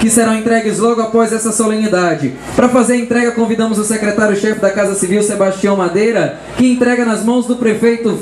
que serão entregues logo após essa solenidade. Para fazer a entrega, convidamos o secretário-chefe da Casa Civil, Sebastião Madeira, que entrega nas mãos do prefeito